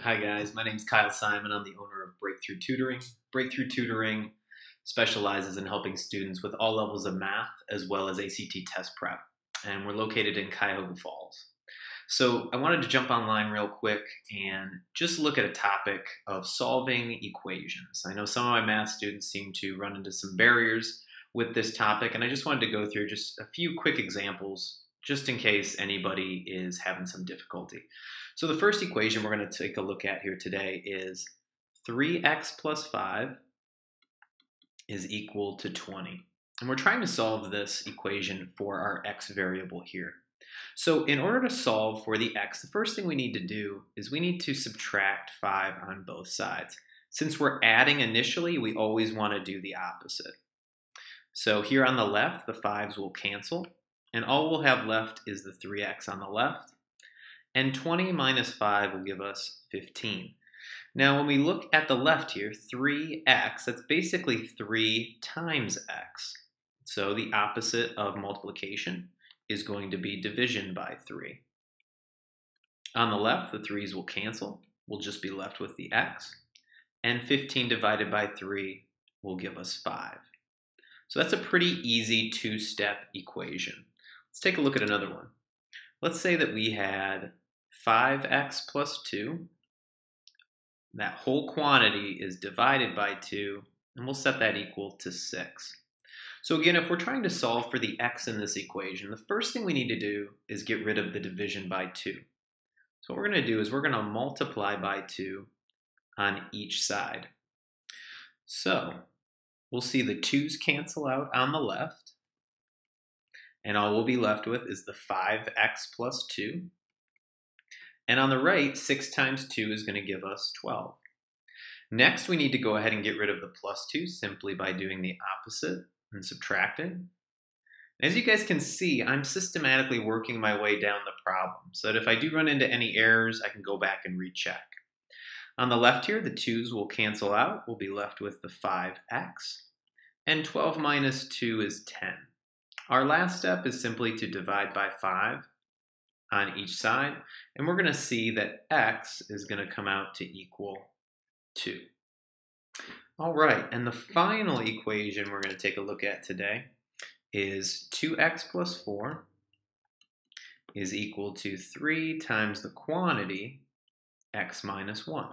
Hi guys, my name is Kyle Simon. I'm the owner of Breakthru Tutoring. Breakthru Tutoring specializes in helping students with all levels of math as well as ACT test prep. And we're located in Cuyahoga Falls. So I wanted to jump online real quick and just look at a topic of solving equations. I know some of my math students seem to run into some barriers with this topic, and I just wanted to go through just a few quick examples just in case anybody is having some difficulty. So the first equation we're going to take a look at here today is 3x plus 5 is equal to 20. And we're trying to solve this equation for our x variable here. So in order to solve for the x, the first thing we need to do is we need to subtract 5 on both sides. Since we're adding initially, we always want to do the opposite. So here on the left, the 5's will cancel, and all we'll have left is the 3x on the left. And 20 minus 5 will give us 15. Now, when we look at the left here, 3x, that's basically 3 times x. So the opposite of multiplication is going to be division by 3. On the left, the 3's will cancel. We'll just be left with the x. And 15 divided by 3 will give us 5. So that's a pretty easy two-step equation. Let's take a look at another one. Let's say that we had 5x plus 2. That whole quantity is divided by 2, and we'll set that equal to 6. So again, if we're trying to solve for the x in this equation, the first thing we need to do is get rid of the division by 2. So what we're going to do is we're going to multiply by 2 on each side. So we'll see the 2's cancel out on the left, and all we'll be left with is the 5x plus 2. And on the right, 6 times 2 is going to give us 12. Next, we need to go ahead and get rid of the plus 2 simply by doing the opposite and subtracting. As you guys can see, I'm systematically working my way down the problem so that if I do run into any errors, I can go back and recheck. On the left here, the 2's will cancel out. We'll be left with the 5x. And 12 minus 2 is 10. Our last step is simply to divide by 5 on each side, and we're going to see that x is going to come out to equal 2. All right, and the final equation we're going to take a look at today is 2x plus 4 is equal to 3 times the quantity x minus 1.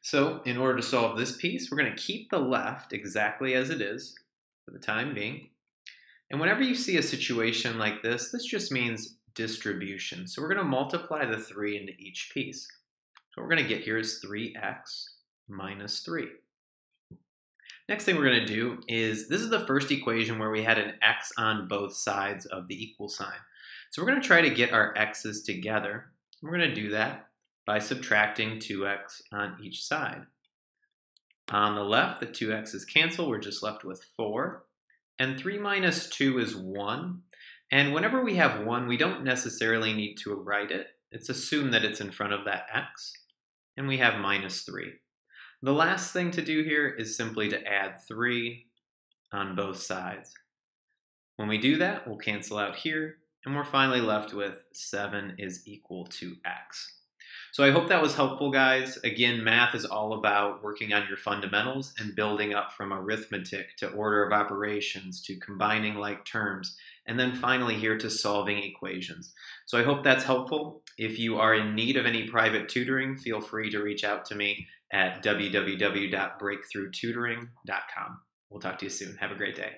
So in order to solve this piece, we're going to keep the left exactly as it is for the time being. And whenever you see a situation like this, this just means distribution. So we're going to multiply the 3 into each piece. So what we're going to get here is 3x minus 3. Next thing we're going to do is, this is the first equation where we had an x on both sides of the equal sign. So we're going to try to get our x's together. We're going to do that by subtracting 2x on each side. On the left, the 2x's cancel. We're just left with 4. And 3 minus 2 is 1. And whenever we have 1, we don't necessarily need to write it. It's assumed that it's in front of that x. And we have minus 3. The last thing to do here is simply to add 3 on both sides. When we do that, we'll cancel out here, and we're finally left with 7 is equal to x. So I hope that was helpful, guys. Again, math is all about working on your fundamentals and building up from arithmetic to order of operations to combining like terms, and then finally here to solving equations. So I hope that's helpful. If you are in need of any private tutoring, feel free to reach out to me at www.breakthrututoring.com. We'll talk to you soon. Have a great day.